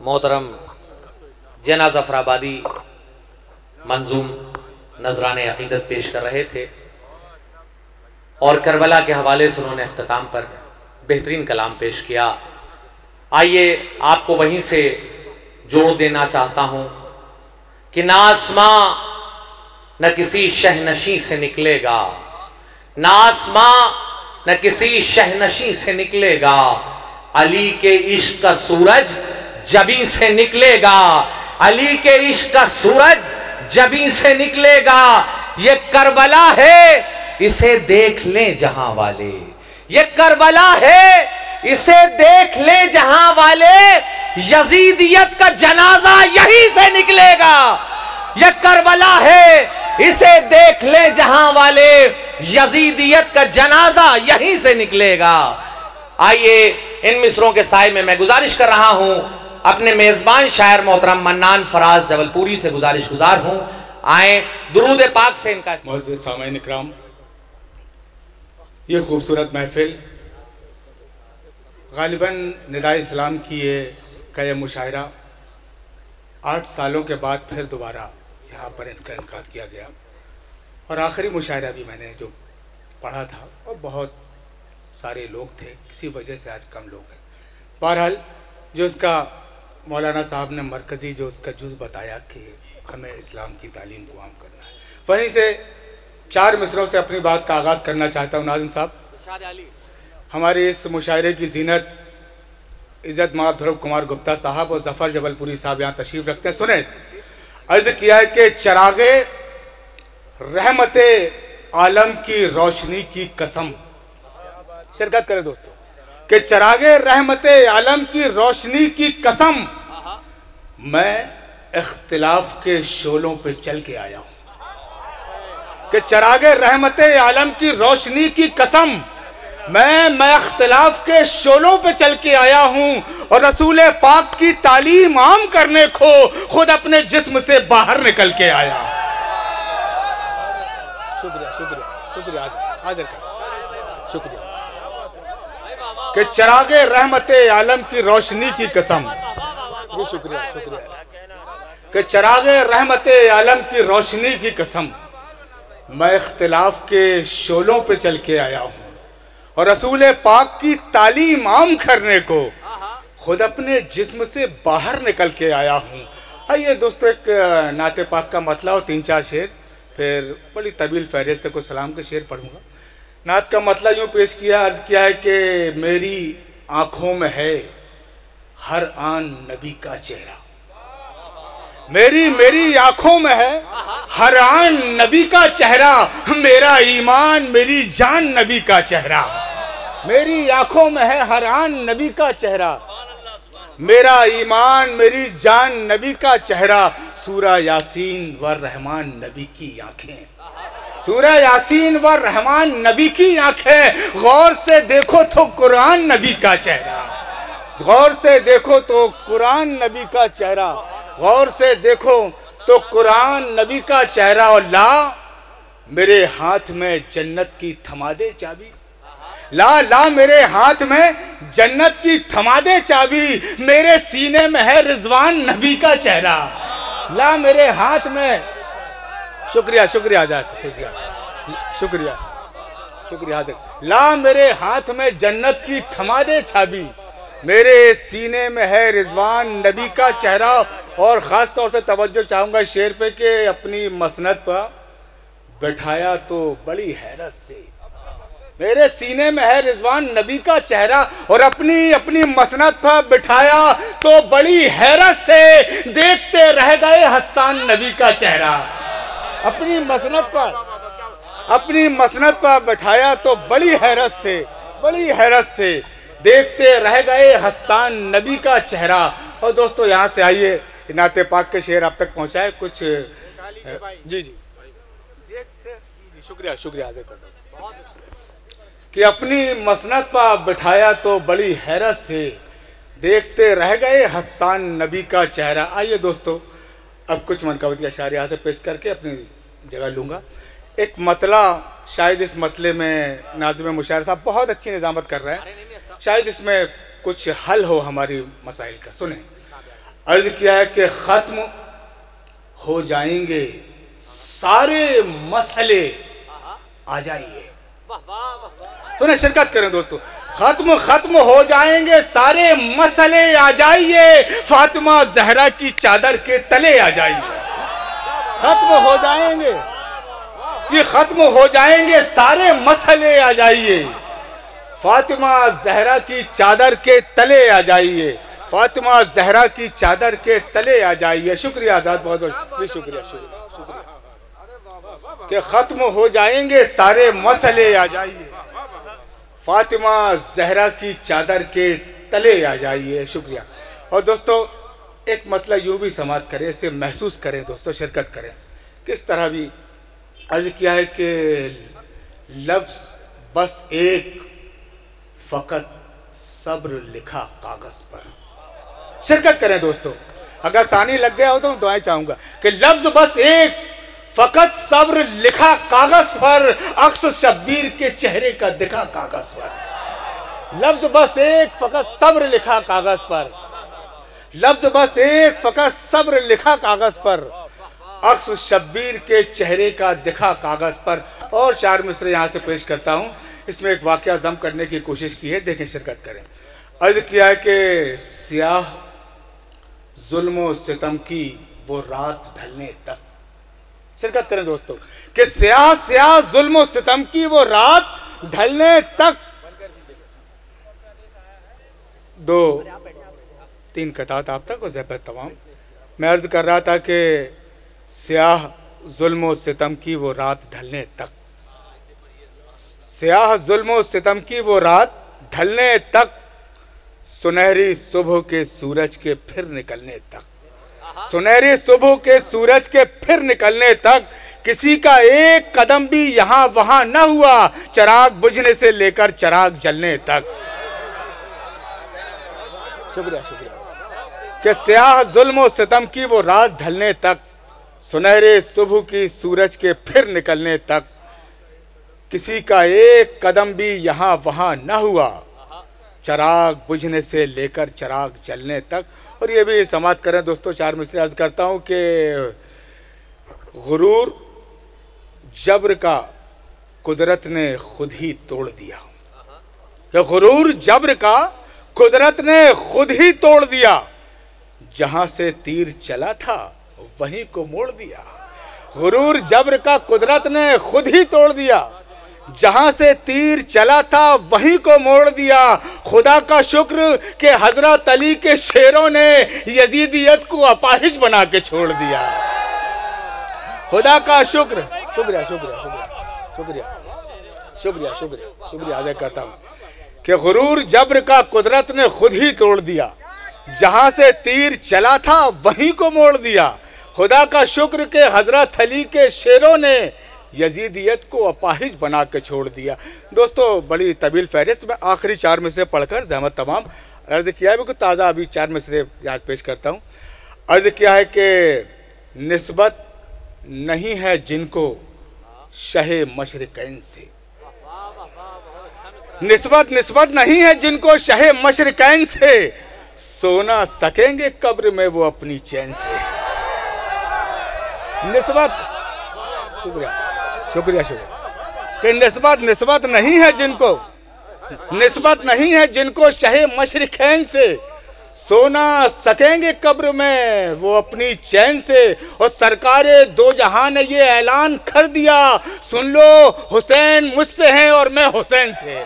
محترم جناز افرآبادی منظوم نذران عقیدت پیش کر رہے تھے اور کربلا کے حوالے سے انہوں نے اختتام پر بہترین کلام پیش کیا۔ آئیے آپ کو وہیں سے جوڑ دینا چاہتا ہوں کہ نہ آسماں نہ کسی شہنشی سے نکلے گا۔ نہ آسماں نہ کسی شہنشی سے نکلے گا۔ علی کے عشق کا سورج جبی سے نکلے گا۔ علی کے عشق کا سورج جبی سے نکلے گا۔ یہ کربلا ہے، اسے دیکھ لیں جہاں والے۔ یہ کربلا ہے، اسے دیکھ لیں جہاں والے۔ یزیدیت کا جنازہ یہی سے نکلے گا۔ یہ کربلا ہے، اسے دیکھ لیں جہاں والے۔ یزیدیت کا جنازہ یہیں سے نکلے گا۔ آئیے ان مصروں کے سائے میں میں گزارش کر رہا ہوں۔ اپنے میزبان شاعر محترم منان فراز جبل پوری سے گزارش گزار ہوں۔ آئیں، درود پاک سے ان کا معزز سامعین اکرام، یہ خوبصورت محفل غالباً نداء اسلام کی یہ کا مشاعرہ آٹھ سالوں کے بعد پھر دوبارہ یہاں پر ان کا انعقاد کیا گیا۔ اور آخری مشاعرہ بھی میں نے جو پڑھا تھا، اور بہت سارے لوگ تھے، کسی وجہ سے آج کم لوگ ہیں۔ بہرحال، جو اس کا مولانا صاحب نے مرکزی جو اس کا جز بتایا کہ ہمیں اسلام کی تعلیم کو عام کرنا ہے۔ وہیں سے چار مصروں سے اپنی بات کا آغاز کرنا چاہتا ہوں ناظم صاحب۔ ہماری اس مشاعرے کی زینت عزت ماں دھرو کمار گپتا صاحب اور ظفر جبل پوری صاحب یہاں تشریف رکھتے ہیں۔ سنیں عرض کیا ہے کہ چراغ رحمت عالم کی روشنی کی قسم۔ شرکت کرے دوستو۔ کہ چراغ رحمت عالم کی روشنی کی قسم میں اختلاف کے شولوں پہ چل کے آیا ہوں۔ کہ چراغ رحمت عالم کی روشنی کی قسم میں میں اختلاف کے شولوں پہ چل کے آیا ہوں اور رسول پاک کی تعلیم عام کرنے کو خود اپنے جسم سے باہر نکل کے آیا۔ شکریہ شکریہ شکریہ، حاضر شکریہ کہ چراغ رحمت عالم کی روشنی کی قسم۔ جی شکریہ شکریہ۔ کہ چراغ رحمت عالم کی روشنی کی قسم۔ میں اختلاف کے شولوں پہ چل کے آیا ہوں۔ اور رسول پاک کی تعلیم عام کرنے کو خود اپنے جسم سے باہر نکل کے آیا ہوں۔ آئیے دوستو، ایک نعت پاک کا مطلع ہو تین چار شعر۔ پھر بڑی طویل فہرست کو سلام کے شعر پڑھوں گا۔ نعت کا مطلع یوں پیش کیا، عرض کیا ہے کہ میری آنکھوں میں ہے ہر آن نبی کا چہرہ۔ میری میری آنکھوں میں ہے ہر آن نبی کا چہرہ۔ میرا ایمان، میری جان نبی کا چہرہ۔ میری آنکھوں میں ہے ہر آن نبی کا چہرہ۔ میرا ایمان، میری جان نبی کا چہرہ۔ سورہ یاسین و رحمان نبی کی آنکھیں۔ سورہ یاسین و رحمان نبی کی آنکھیں غور سے دیکھو تو قرآن نبی کا چہرہ۔ غور سے دیکھو تو قرآن نبی کا چہرہ۔ غور سے دیکھو تو قرآن نبی کا چہرہ۔ اور لا، میرے ہاتھ میں جنت کی تھما دے چابی۔ لا لا، میرے ہاتھ میں جنت کی تھما دے چابی۔ میرے سینے میں ہے رضوان نبی کا چہرہ۔ لا، میرے ہاتھ میں شکریہ شکریہ آزاد شکریہ۔ شکریہ شکریہ حضرت۔ لا میرے ہاتھ میں جنت کی تھما دے میرے سینے میں ہے رضوان نبی کا چہرہ اور خاص طور سے توجہ چاہوں گا شیر پہ کہ اپنی مسنت پر بٹھایا تو بڑی حیرت سے۔ میرے سینے میں ہے رضوان نبی کا چہرہ اور اپنی اپنی مسنت پر بٹھایا تو بڑی حیرت سے۔ دیکھتے رہ گئے حسان نبی کا چہرہ۔ اپنی مسنت پر اپنی مسنت پر بٹھایا تو بڑی حیرت سے بڑی حیرت سے دیکھتے رہ گئے حسان نبی کا چہرہ۔ اور دوستو یہاں سے آئیے نعت پاک کے شعر آپ تک پہنچائے کچھ جی جی شکریہ شکریہ کہ اپنی مسنت پر بٹھایا تو بڑی حیرت سے دیکھتے رہ گئے حسان نبی کا چہرہ۔ آئیے دوستو اب کچھ منقبتی اشار یہاں سے پیش کر کے اپنی جگہ لوں گا۔ ایک مطلع شاید اس مطلع میں ناظم مشاعر صاحب بہت اچھی نظامت کر رہے ہیں۔ شاید اس میں کچھ حل ہو ہماری مسائل کا۔ سنیں۔ عرض کیا ہے کہ ختم ہو جائیں گے۔ سارے مسئلے آ جائیے انہیں شرکت کریں دوستو۔ ختم ختم ہو جائیں گے، سارے مسئلے آ جائیے۔ فاطمہ زہرا کی چادر کے تلے آ جائیے۔ ختم ہو جائیں گے۔ یہ ختم ہو جائیں گے، سارے مسئلے آ جائیے۔ فاطمہ زہرا کی چادر کے تلے آ جائیے۔ فاطمہ زہرا کی چادر کے تلے آ جائیے۔ شکریہ آزاد بہت بہت شکریہ شکریہ۔ کہ ختم ہو جائیں گے، سارے مسئلے آ جائیے۔ فاطمہ زہرا کی چادر کے تلے آ جائیے، شکریہ۔ اور دوستو، ایک مطلب یوں بھی سماعت کریں، اسے محسوس کریں دوستو، شرکت کریں۔ کس طرح بھی عرض کیا ہے کہ لفظ بس ایک فقط صبر لکھا کاغذ پر۔ شرکت کریں دوستو۔ اگر ثانی لگ گیا ہو تو دعائیں چاہوں گا کہ لفظ بس ایک فقط صبر لکھا کاغذ پر، عکس شبیر کے چہرے کا دکھا کاغذ پر۔ لفظ بس ایک فقط صبر لکھا کاغذ پر۔ لفظ بس ایک فقط صبر لکھا کاغذ پر۔ عکس شبیر کے چہرے کا دکھا کاغذ پر۔ اور چار مصر یہاں سے پیش کرتا ہوں۔ اس میں ایک واقعہ ضم کرنے کی کوشش کی ہے، دیکھیں شرکت کریں۔ عرض کیا ہے کہ سیاہ ظلم و ستم کی وہ رات ڈھلنے تک شرکت کریں دوستو، کہ سیاہ سیاہ ظلم و ستم کی وہ رات ڈھلنے تک۔ دو، تین قطعات آپ تک اور زیبت تمام۔ میں عرض کر رہا تھا کہ سیاہ ظلم و ستم کی وہ رات ڈھلنے تک۔ سیاہ ظلم و ستم کی وہ رات ڈھلنے تک۔ سنہری صبح کے سورج کے پھر نکلنے تک۔ سنہری صبح کے سورج کے پھر نکلنے تک کسی کا ایک قدم بھی یہاں وہاں نہ ہوا چراغ بجھنے سے لے کر چراغ جلنے تک۔ شکریہ شکریہ۔ کہ سیاہ ظلم و ستم کی وہ رات ڈھلنے تک سنہرے صبح کی سورج کے پھر نکلنے تک کسی کا ایک قدم بھی یہاں وہاں نہ ہوا۔ چراغ بجھنے سے لے کر چراغ جلنے تک۔ اور یہ بھی سماعت کریں دوستو، چار مصری عرض کرتا ہوں کہ غرور جبر کا قدرت نے خود ہی توڑ دیا۔ کہ غرور جبر کا قدرت نے خود ہی توڑ دیا۔ جہاں سے تیر چلا تھا، وہیں کو موڑ دیا۔ غرور جبر کا قدرت نے خود ہی توڑ دیا۔ جہاں سے تیر چلا تھا وہیں کو موڑ دیا۔ خدا کا شکر کہ حضرت علی کے شیروں نے یزیدیت کو اپاہج بنا کے چھوڑ دیا۔ خدا کا شکر۔ شکریہ شکریہ شکریہ شکریہ۔ شکریہ شکریہ شکریہ۔ ادا کرتا ہوں کہ غرور جبر کا قدرت نے خود ہی توڑ دیا۔ جہاں سے تیر چلا تھا وہیں کو موڑ دیا۔ خدا کا شکر کہ حضرت علی کے شیروں نے یزیدیت کو اپاہج بنا کے چھوڑ دیا۔ دوستو، بڑی طویل فہرست میں آخری چار میں سے پڑھ کر زحمت تمام۔ عرض کیا ہے کہ تازہ ابھی چار میں سے یاد پیش کرتا ہوں۔ عرض کیا ہے کہ نسبت نہیں ہے جن کو شہ مشرقین سے۔ نسبت نسبت نہیں ہے جن کو شہ مشرقین سے۔ سونا سکیں گے قبر میں وہ اپنی چین سے۔ نسبت، شکریہ۔ شکریہ شکریہ۔ کہ نسبت نسبت نہیں ہے جن کو، نسبت نہیں ہے جن کو شہ مشرقین سے۔ سونا سکیں گے قبر میں، وہ اپنی چین سے۔ اور سرکار دو جہاں نے یہ اعلان کر دیا، سن لو، حسین مجھ سے ہیں اور میں حسین سے۔